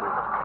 duydum.